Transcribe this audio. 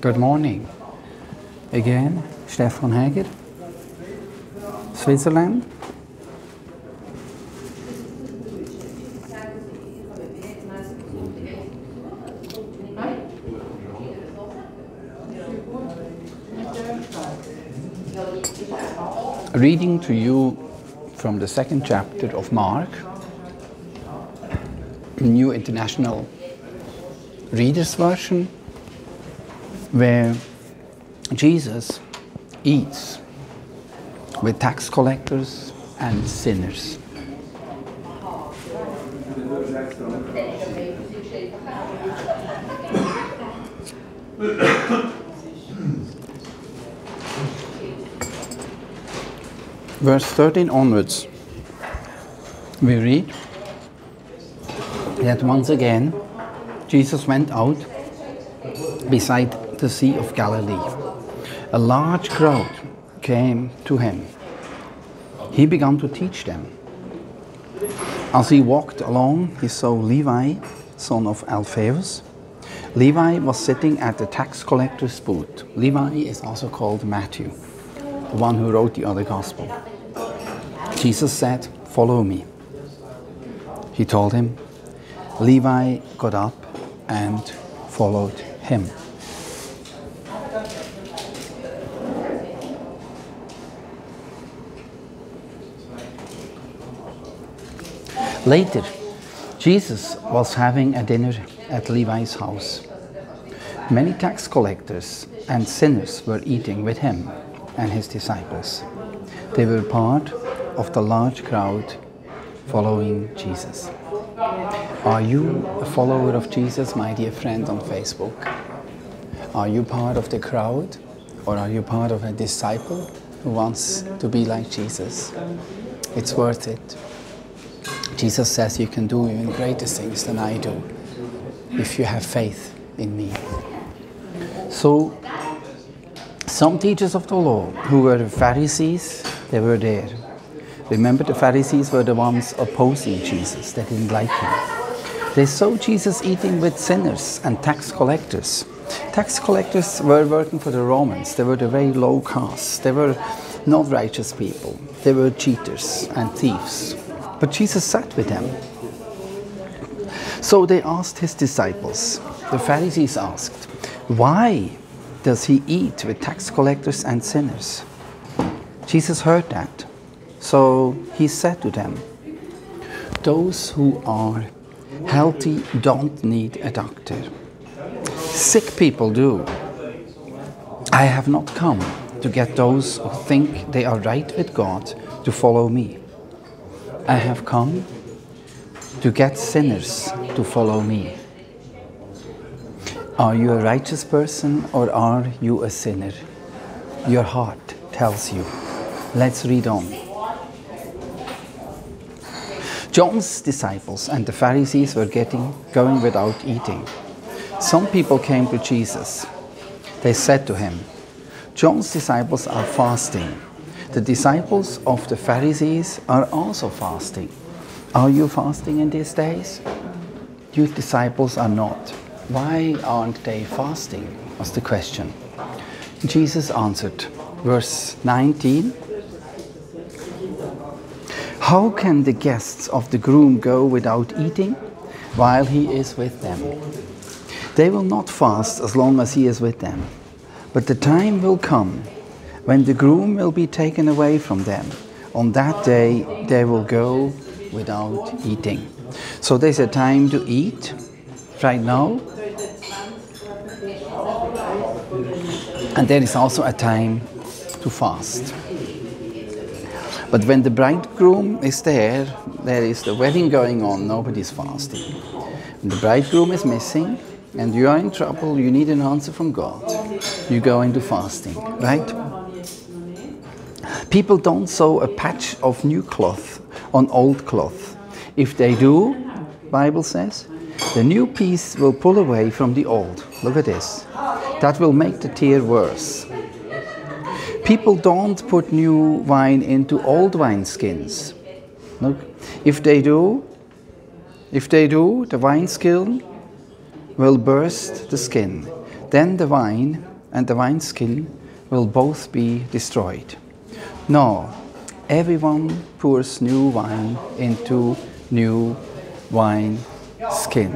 Good morning. Again, Stefan Heger, Switzerland. Reading to you from the second chapter of Mark, New International Reader's Version, where Jesus eats with tax collectors and sinners. Verse 13 onwards, we read that once again Jesus went out beside the Sea of Galilee. A large crowd came to him. He began to teach them. As he walked along, he saw Levi, son of Alphaeus. Levi was sitting at the tax collector's booth. Levi is also called Matthew, the one who wrote the other gospel. Jesus said, Follow me. He told him. Levi got up and followed him. Later, Jesus was having a dinner at Levi's house. Many tax collectors and sinners were eating with him and his disciples. They were part of the large crowd following Jesus. Are you a follower of Jesus, my dear friend on Facebook? Are you part of the crowd or are you part of a disciple who wants to be like Jesus? It's worth it. Jesus says you can do even greater things than I do if you have faith in me. So, some teachers of the law who were Pharisees, they were there. Remember, the Pharisees were the ones opposing Jesus, they didn't like him. They saw Jesus eating with sinners and tax collectors. Tax collectors were working for the Romans, they were the very low caste, they were not righteous people, they were cheaters and thieves. But Jesus sat with them. So they asked his disciples, the Pharisees asked, Why does he eat with tax collectors and sinners? Jesus heard that. So he said to them, Those who are healthy don't need a doctor. Sick people do. I have not come to get those who think they are right with God to follow me. I have come to get sinners to follow me. Are you a righteous person or are you a sinner? Your heart tells you. Let's read on. John's disciples and the Pharisees were getting going without eating. Some people came to Jesus. They said to him, John's disciples are fasting. The disciples of the Pharisees are also fasting. Are you fasting in these days? Your disciples are not. Why aren't they fasting? was the question. Jesus answered, verse 19 How can the guests of the groom go without eating while he is with them? They will not fast as long as he is with them. But the time will come when the groom will be taken away from them. On that day, they will go without eating. So there's a time to eat right now. And there is also a time to fast. But when the bridegroom is there, there is the wedding going on, nobody's fasting. When the bridegroom is missing and you are in trouble, you need an answer from God. You go into fasting, right? People don't sew a patch of new cloth on old cloth. If they do, Bible says, the new piece will pull away from the old. Look at this. That will make the tear worse. People don't put new wine into old wine skins. Look, if they do, if they do, the wine skin will burst the skin. Then the wine and the wine skin will both be destroyed. No, everyone pours new wine into new wine skin.